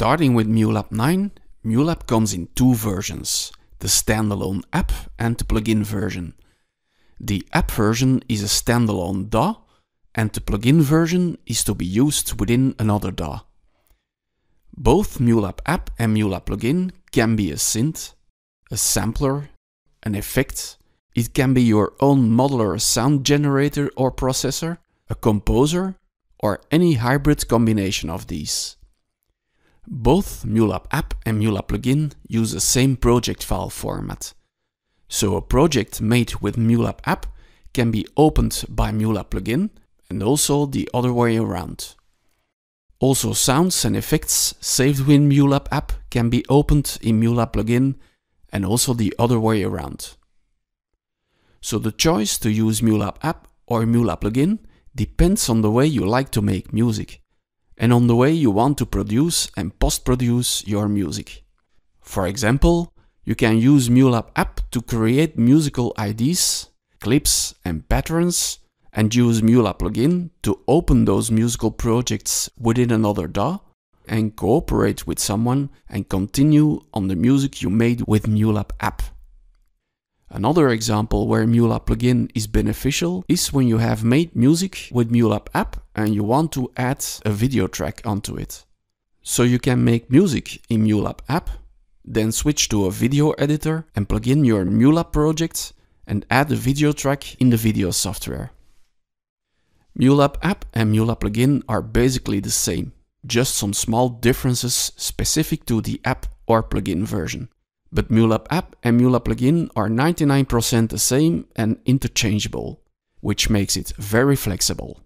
Starting with MuLab 9, MuLab comes in two versions, the standalone app and the plugin version. The app version is a standalone DAW and the plugin version is to be used within another DAW. Both MuLab app and MuLab plugin can be a synth, a sampler, an effect, it can be your own modular sound generator or processor, a composer, or any hybrid combination of these. Both MuLab app and MuLab plugin use the same project file format. So a project made with MuLab app can be opened by MuLab plugin and also the other way around. Also sounds and effects saved within MuLab app can be opened in MuLab plugin and also the other way around. So the choice to use MuLab app or MuLab plugin depends on the way you like to make music and on the way you want to produce and post-produce your music. For example, you can use MuLab app to create musical IDs, clips and patterns and use MuLab plugin to open those musical projects within another DAW and cooperate with someone and continue on the music you made with MuLab app. Another example where MuLab plugin is beneficial is when you have made music with MuLab app and you want to add a video track onto it. So you can make music in MuLab app, then switch to a video editor and plug in your MuLab project and add a video track in the video software. MuLab app and MuLab plugin are basically the same, just some small differences specific to the app or plugin version. But MuLab app and MuLab plugin are 99% the same and interchangeable, which makes it very flexible.